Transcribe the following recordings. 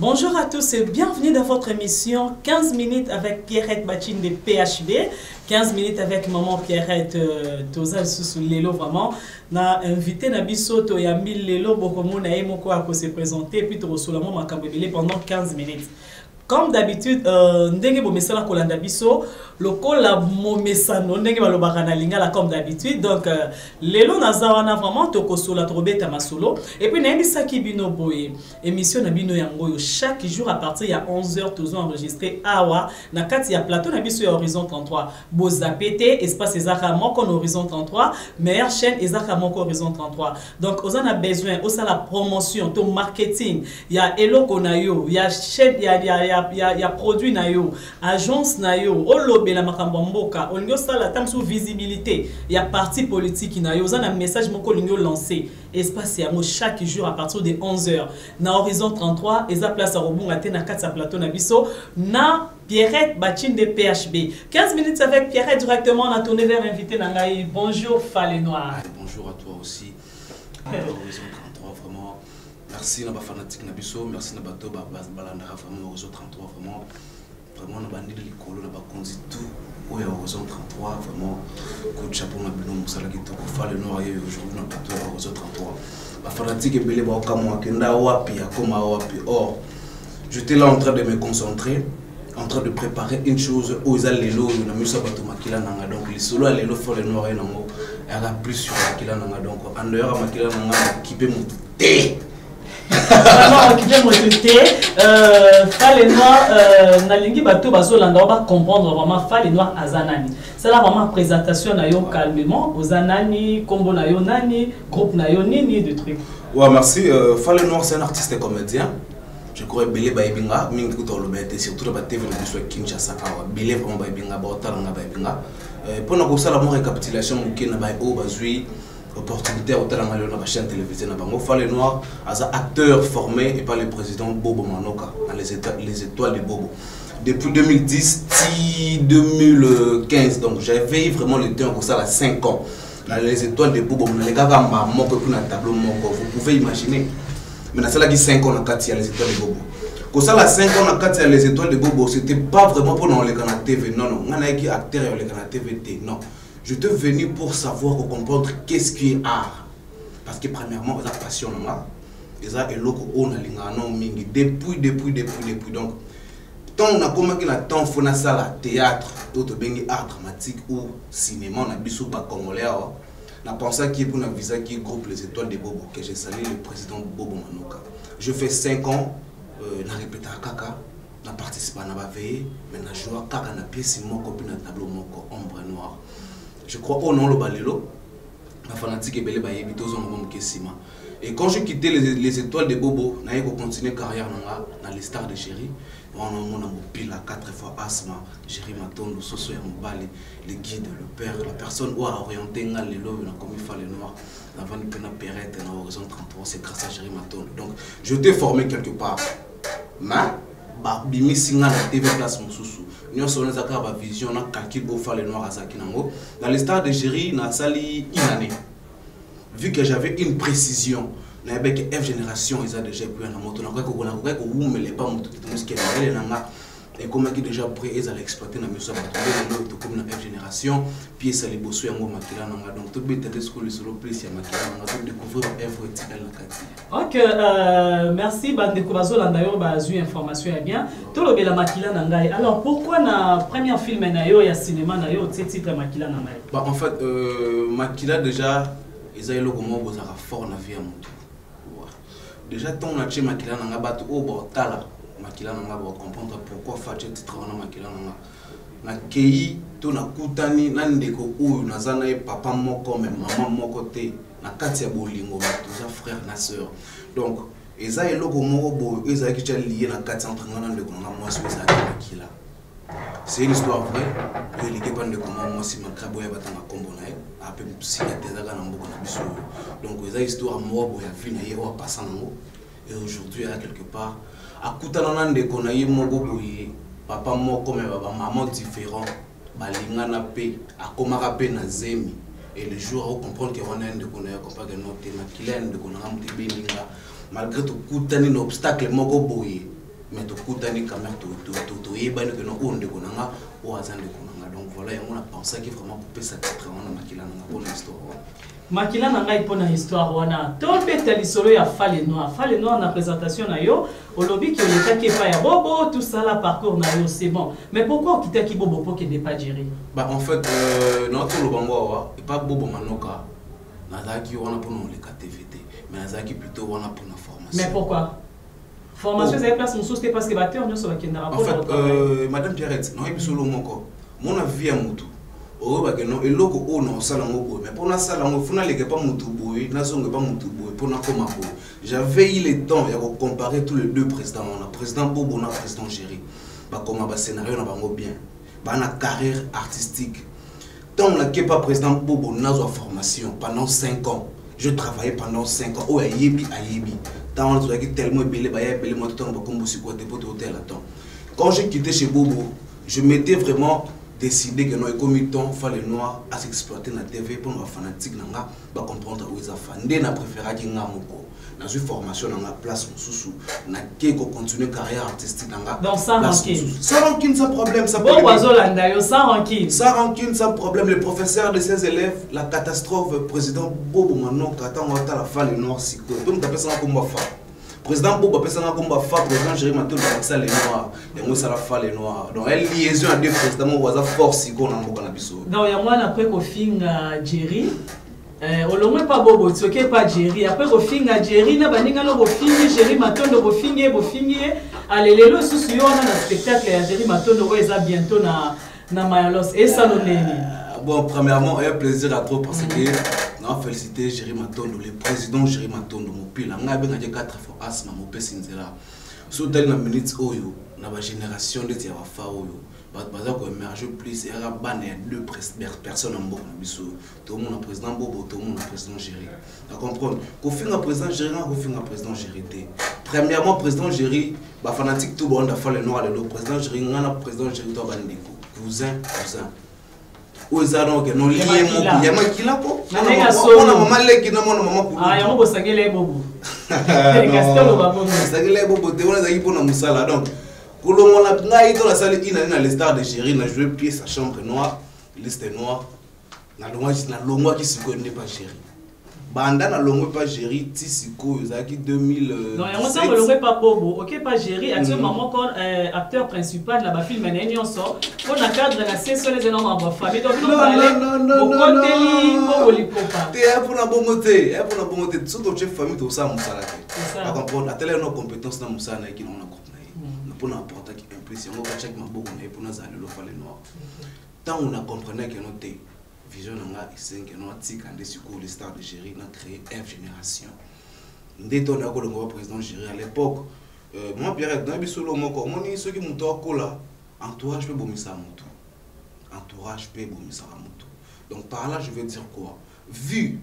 Bonjour à tous et bienvenue dans votre émission 15 minutes avec Pierrette Bachine de PHB. 15 minutes avec maman Pierrette euh, Toza sous Lelo vraiment. Na invité na biso to ya Lelo bokomona moko ako se présenter puis to makambebele pendant 15 minutes. Comme d'habitude, euh, ndenge bomesala kolanda biso lokola momesano ndenge balobaka na lingala comme d'habitude. Donc euh, lelo naza wana vraiment tokosola tokobeta masolo. Et puis nayebisaki bino boye. Émission na bino yango oyo chaque jour à partir ya 11h tozwa enregistré awa na kati ya plateau na biso ya horizon 33 bozape te espace ezaka moko na horizon 33 meilleure chaîne ezaka moko horizon 33 donc oza na besoin osala promotion to marketing. Ya eloko na yo ya chaîne ya, ya, ya, ya, ya produit na yo agence na yo olobela makambo ya mboka olingi osala visibilité ya parti politique na yo oza na message moko olingi olancer espace yango chaque jour à partir de 11h na horizon 33 eza place ya te na kati ya plateau na biso na Pierrette Bachine de PHB. 15 minutes avec Pierrette directement, on a tourné vers l'invité Nangaï. Bonjour Fallait Noir. Bonjour à toi aussi. À Horizon 33, vraiment. Merci à fanatique Nabiso, merci à Bato Balandara, vraiment Horizon 33, vraiment. Vraiment, on a bandit de l'école, on a conduit tout. Oui, Horizon 33, vraiment. Coup de chapeau, on a bien Moussala qui te Fallait Noir, et aujourd'hui, on a Bato Horizon 33. La fanatique est belle, bah, comme moi, Kenda Wapi, comme Wapi. Or, j'étais là en train de me concentrer en train de préparer une chose aux allélo na miso bato makila nanga donc les solo allélo fo le noir nango aka plus sur makila nanga donc en dehors makila nanga kipé mon té moto te fale noir nalingi bato bazolanda bacomprendre vraiment fale noir aza nani vraiment présentation na calmement. Oza nani na nani groupe na yo nini de truc ouais merci. Euh, fale noir c'est un artiste et comédien. Je crois ebele bayebi nga mingi kuta oloba surtout na batv na biso kinshasa. Awa bele vraiment bayebi nga baotala nga bayebi récapitulation opportunité ya kotala nga lelo na bachaîne télévisé na bango fale noir aza acteur formé et par le président bobo manoka na les, éta les étoiles de bobo. Depuis 2010 ti 2015 donc j'avais vraiment le temps ya kosala 5 ans. Na les étoiles de bobo nalekaka mba moko epuis na tableau moko vous pouvez imaginer. Mais nasalaki 5 ans na kati ya les étoiles de bobo. Kosala 5 ans na kati ya les étoiles de bobo. C'était pas vraiment mpona oleka na tv non non. Ngai nayaki acteur ya oleka na tv non j'étais venu pour savoir comprendre qu'est-ce qui est art. Parce que premièrement eza passion na nga eza eloko oyo nalingaka no mingi. Depuis depuis depuis depuis. Donc ntango nakomaki na temps fo nasala théâtre oyo tobengi art dramatique ou cinéma na biso bacongolais awa napensaki mpona visaki groupe les étoiles de bobo que j'ai sali le président bobo manoka. Je fais 5 ans euh, na répétaka kaka. Na participa na baveille mais na joua kaka na pièce moko mpe na tableau noir je crois oyo naoloba lelo bafanatique ebele bayebi tozonga moke nsima et quand je quitté les, les étoiles de bobo naye kocontinue carrière nanga na les stars de chéri. Wana omona mopila 4 fois asma géri matondo soso ya mobali le guide le père la personne oyo aorienté nga lelo oyo nakomi fale noir navandi mpe na perete na horizon 33 c'est grâce à géri matondo. Donc je t'ai formé quelque part. Mais babimisi nga na tv place mosusu nyonso wana eza kaka bavision na calcul oyo fale noir azalaki nango. Na le star de géri nasali une année. Vu que j'avais une précision nayebaki f génération eza déjà epuya na moto. Nakoki kowumela moto. Te moski ebele na nga ekomaki déjà près ezala exploité na miso ya bato nde lelo tokomi na f génération puis esa liboso yango makila na nga donc tobeta te sikoyo lisolo plus ya makila na nga todécouvrir baevre etikali na kati ok euh, merci bandeko bazolanda yo bazwi information ya bien. Tolobela makila na ngai alors pourquoi na première film na yo ya cinéma na yo otie titre makila na ngai bah, en fait euh, makila déjà eza eloko moko bozalaka fort na vie ya motu déjà ntango natie makila na nga bato oyo baotala makila na nga bacomprendre pourquoi fatie titre wana makila na to nakutani na ndeko oyo naza na ye papa moko me mama moko te na kati ya bolingo bato oza frère na sœur. Donc eza eloko moko boye ezalaki tya lie na kati entre nga na ndeko na nga mwasi oyo ezalaki makila. C'est une histoire vraie oyo eleki epa ndeko mwa mwasi makrabe oyo abatanga nkombo na ye ape sika te na mboka na biso oyo. Donc eza histoire moko ya vie na ye oyo apasa nango. Et aujourd'hui aya quelque part akutana na ndeko na ye moko boye papa moko me bamama différent balingana mpe akomaka mpe na zemi. Et le jour aocomprendre ke wana ya ndeko na ye akompake no te makila ya ndeko na nga moto ebeninga malgré tokutani na obstacle moko boye mais tokutani quand même toyebani keno oyo ndeko na nga oyo aza ndeko na nga donc voilà yango na pensaki vraiment kopesa titre wana makila na nga mpona histoire wana makila na ngai mpona histoire wana tobeta lisolo ya fale noir. Fale noir na présentation na yo olobi ki olekaki epai ya bobo tosala parcours na yo c'est bon. Mais pourquoi okitaki bobo mpo kende pa gérer bah en fait na toloba ngo awa epa bobo manoka. Nazalaki wana mpona oleka tv te mais nazalaki plutôt wana mpona formation mais pourquoi? Formation ezali place mosusu te parce que bateur nyonso bakendaka en fait euh, madame pierrette nayebi solo moko. Mona vie ya motu eloko oyo yango boye mais mpo nasala yango fo naleka epa motu boye nazonga epa motu boye mpo boye j'avais eu le temps ya kocompare tous les deux présidents wana président bobo na président géri bakoma bascénario na bango bien. Baa na carrière artistique. Ntango nakepa président bobo nazwa formation pendant 5 ans. Je travaillais pendant 5 ans. Oyo ayebi ayebi tellement quand j'ai quitté chez bobo je m'étais vraiment décidé que non ekomi temps fale noir asexploite na tv mpona bafanatique na nga bacomprendre oyo eza fa nde na préféraki nga moko nazwi formation na nga place mosusu nakei kocontinue carrière artistique na nga Donc, sans place rancune. mosusu. sans rancune sans problème sans bobo polémique. azolanda yo sans rancune sans rancune sans problème le professeur de ses élèves la catastrophe président bobo manoka ntango atala fale noir sikoyo mpe moto apesanga komba fa président bobo apesanga komba fa président géri matolo akisa le noir yango esala fa le noir donc elle liaison ya deux président moko aza fort sikoyo na mboka na biso. Donc yango wana apres kofinga jerry eh, olongwe mpa bobo soki epa jerry apres kofinga jerry na baningana bofingi jerry matondo bofingi ye bofingi ye alelelo lisusu yo wana na spectacle ya jerry matondo oyo eza bientôt na, na mayalos esalo nini? Bon premièrement un plaisir à trop parce que na félicité géri matondo le président géri matondo mopila ngai abengaki 4 fois asma mopesi nzela. So otali na minute oyo na bagénération ndeti ya bafa oyo bato baza koémerge plus eyaka bana ya deux pres- per- personnes na mboka na biso. Tomona président bobo tomona président géri na comprendre. Président géri nga kofinga président géri premièrement président géri bafanatique to baonda fa le noir lelo président géri nga na président géri to bandeko cousin cousin oyo eza donc no Ya makila. po? Na ndenge ya solo. mwana mama leki na mwana mama kulu ah, yango bosangela ye bobo kasi oloba bongo esakela bobo te wana ezalaki mpona mosala donc kolongola ngai to nasali inani na lestar de géri na joué pièce à chambre noire liste noire. Nalongwaki sikoyo nde pa géri banda nalongwe pa géri ti sikoyo ezalaki 2000 non yango ntango olongwe epa bobo. Oke jerry actuellement Mhm. moko eh, acteur principal na bafilme na ye nyonso mpo na cadre na se solo eza na makambo ya famille donc bino Non, bale non, non, non, bokoteli non. mpo bolikopa te ya mpona bongo te ya mpona bongo te so totie famille tosala mosala te acomprendre atala no compétence na mosala na na groupe na ye mpona apportaki implice yango batiaki maboko na ye mpona azala lelo fale noir ntango na comprenaki yango te vision na nga esengi yango atika nde sikoyo le star de géri na créé f génération. Nde to naya kolonga ba président géri à l'époque. Euh, moi pierre nayebi solo moko omoni soki moto akola entourage mpe ebomisa motu entourage mpe ebomisaka motu donc par là je veux dire quoi? Vu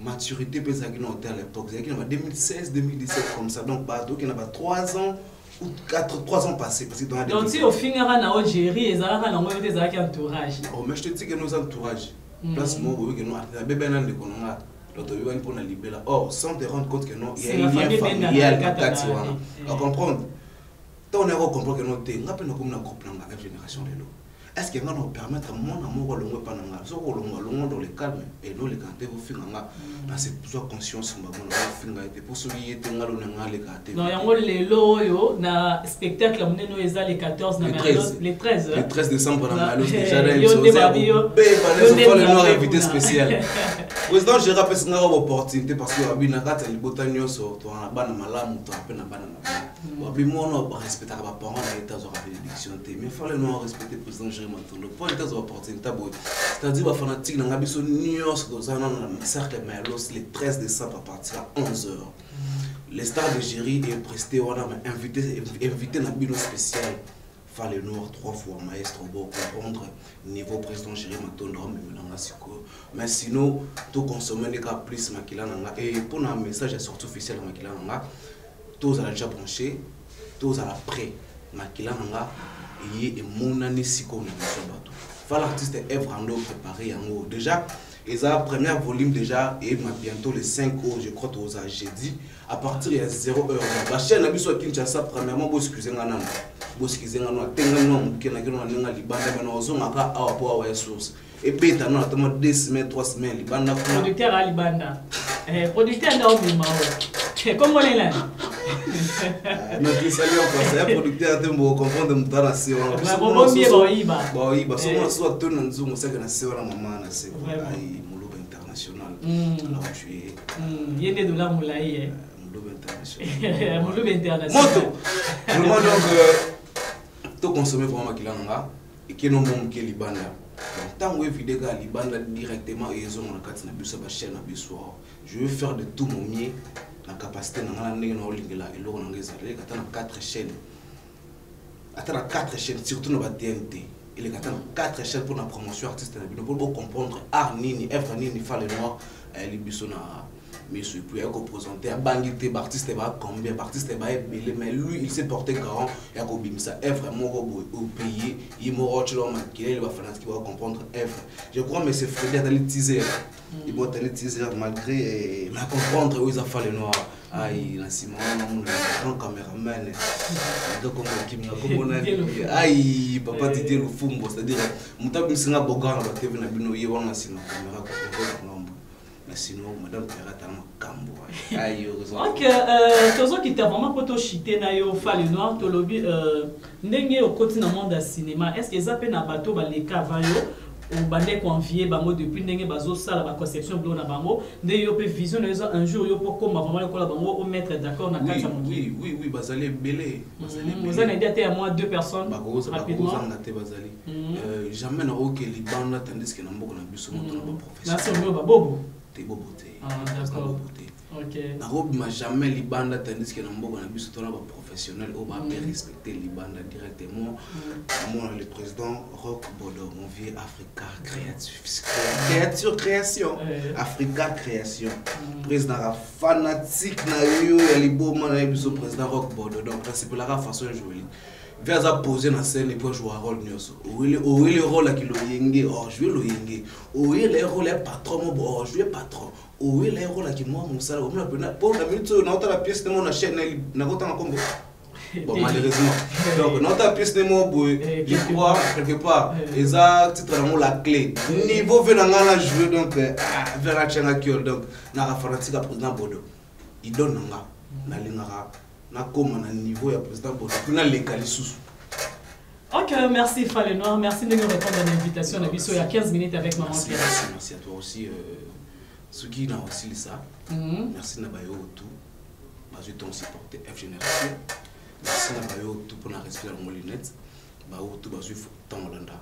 maturité mpe ezalaki na hotel à l'époque ezalaki na ba 2016 2017 comme ça. Donc bato okende ba 3 ans ou 4 3 ans passés parce que dans la donc ti ofingaka na o jerry ezalaka nango yo te ezalaki entourage. Oh, mais je te dis que nous entourage. Mm. Place nous, la bébé n'a de qu'on a. L'autre bébé pour la libérer. Or, sans te rendre compte que non, il y C'est a la un lien familial le Kata, wana. eh, À eh. comprendre. Tant on est comprendre que nous, t'es, on a peine comme la couple dans la génération de l'eau. Est-ce que nous permettre mon amour le moins pas dans le moins le moins dans le calme nga soit conscience on va bon finir et pour ceux qui étaient ngalo nga les canter donc yango lelo oyo na spectacle ya monene oyo eza le 14 na Le Merlos- 13. le 13 le 13 décembre Na- déjà invité. président gérard apesanga ngo opportunité parce que wabi na kati ya libota nyonso toa na bana malamu toa mpe na bana na wabi mwana barespectaka baparent na ye tazwaka bénédiction te mais fale no respecte président gérard matondo mpo ete azwa opportunité boye c'est-à-dire bafanatique na nga biso nyonso toza nana na cercle mayalos le 13 décembre à partir ya 11 heures. Les stars de géri et presté wana ma invité invité na bino spécial fale noir trois fois maestro bo comprendre niveau président géri matondo amemelanga sikoyo mais sinon toconsomme ndeka plus makila na nga e mpona message ya sortie officiel ya makila na nga tozala déjà branché tozala prêt. Makila na nga eye emonani sikoyo na miso ya bato fa l'artiste œuvre ando préparé yango déjà eza premier volume déjà eyebima bientôt le 5 heures je crois toza jeudi à partir ya 0 heure bachaine na biso ya kinshasa premièrement boexcuse nga nano boexcuse nga no atenga no moke na kino na ndenge libanda mena ozongaka awa po awa ya source. Ebeta no atama 2 semaines 3 semaines kuna. Producteur a libanda. Eh, producteur nda obima o kombolela nakisali akosa ya producteur ate mboko confondre moto ana se wanabaoyiba somo so atoni na nzungu seke na se wana mama na se ai moloba international naotue ye nde dolamula ye moloba international. Moloba internationalmoto vraiment donc toconsome vraimen makila nanga ekeno momoke libanda. Ntango evideka libanda directement ezongo na kati na biso ya bachaine na biso je veux faire de tout momier na capacité na nga na ndenge naolingela eloko na nga ezalaki ata na 4 chaîne ata na 4 chaîne surtout na ba tnt eleka ata na 4 chaîne mpona promotion artiste na bino mpo bocomprendre art nini œuvre nini fa le noir ayeli biso na miso et puis akoprésente abangi te baartiste bacombien baartiste baebele mais lui il s'est porté garant ya kobimisa œuvre moko boye opeye ye moko otyeloa makelele bafanatiki bakocomprendre œuvre je crois mais c'est fredi atali teaser ibo atali teaser malgré eh, comprendre oyo eza fa le noir. Ai na nsima wana mona grand cameraman dokomokiminga komona Didier Lufumbo. ai papa Eh. didier lufumbo moto na bino ye wana nsima camera kokongambo ok euh, tozokita vraiment mpo toshite na yo fale noir tolobi euh, ndenge okoti na monde ya cinéma est ce que eza mpe na bato baleka avant yo obande convie bango depuis ndenge bazosala baconception bilo na bango nde yo mpe vision na yo eza un jour yo mpo koma vraiment lokola bango omettre d'accord na kati ya mokili bazali ebele oza na idée te ya moi deux personnes rapidement. bakozanga te bazali. Jamais na mboka na biso moto na babobo te bobo te Ah, Na d'accord. bobo te ok nakobima jamais libanda tandis ke na mboka na biso tona baprofessionnel oyo bape Mm. libanda directement. Namona le président rock bodo mon vieux africa créatif. Créature création. Africa création. Mm. président ka fanatique na yo ya liboma na ye biso président rock bodo. Donc nasepelaka façon joli ve aza posé na scène epo ajouer rôle nyonso. Oyele rôle aki loyenge or joue loyenge oyela rôle ya patron mo bo or joue patron. Oyela rôle aki mwa mosala omona pena mpo na minute oyo naotala pièce nemo na chaîne nakotanga kombo bon malheureusement. Donc naotala pièce nemo boye Eh, je quelque part. quelque part Eh. eza titre nango la clé. Niveau ve na nga na jouer donc eh, ve natianga kiol donc naka fanatique président bodo. Idole na nga nalingaka nakóma na niveau ya président naleka lisusu. Ok, merci Fale Noir. Merci de nous répondre à l'invitation. On a il y a 15 minutes avec Maman merci, Pierre. merci, merci à toi aussi euh, soki na osilisa Mhm. merci na bayo otu bazwi ton supporte f génération. Merci na bayo otu mpona respect yango lunette. Bayo otu bazwi ntango olanda.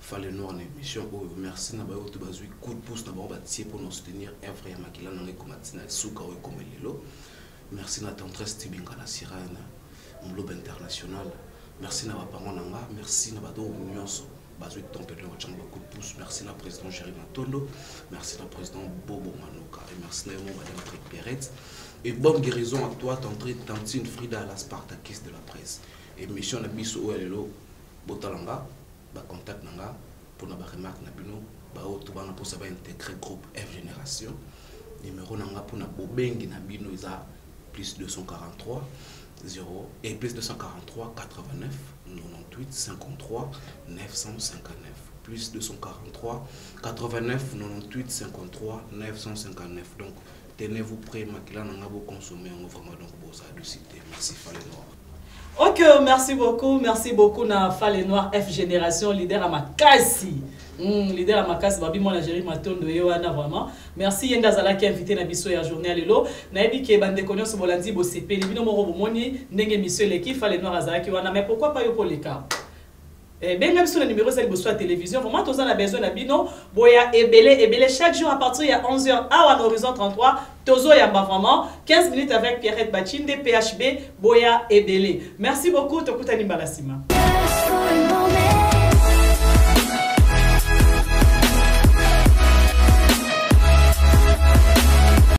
Fale noir émission. Oyo merci na bayo otu bazwi coup de pouce batie mpona soutenir. Ya makila ekoma lelo merci na tendresse tibinga na sirane mlobe international. Merci na bapango na nga merci na bato nyonso. Bazwi tempene bacanga bacoup de pouce merci na président géri matondo. Merci na président bobo manoka et merci na yo mo madame prépérette et bonne guérison à toi tantri tantine frida la spartakis de la presse. Émission na biso oyo lelo botala nga bacontact na nga mpona baremarque na bino baoyo to bana mposa baintégrer groupe f génération. Numéro na nga mpona bobengi na bino eza plus 243 0 et plus 243 89 98 53 959 plus 243 89 98 53 959 donc tenez-vous prêt makila na nga boconsommer yango vraiment donc bozala de cité merci fale noir Ok, merci beaucoup. Merci beaucoup na Fale Noir F Génération, leader à Makasi. Mm, leader à Makasi, babi mon Algérie matondo yewana vraiment. Merci yenda zala qui invité na biso ya journée lelo. Na yebi ke bande konyo so bolandi bo sepeli bino moko bomoni ndenge miso eleki Fale Noir azala ki wana mais pourquoi pas yo Eh, benga biso na numéro ezali liboso ya télévision vraiment toza na besoin na bino boya ebele ebele chaque jour à partir ya 11h awa na horizon 33 vraiment 15 minutes avec pierrette bachinde phb boya ebele merci beaucoup tokutani mbala nsima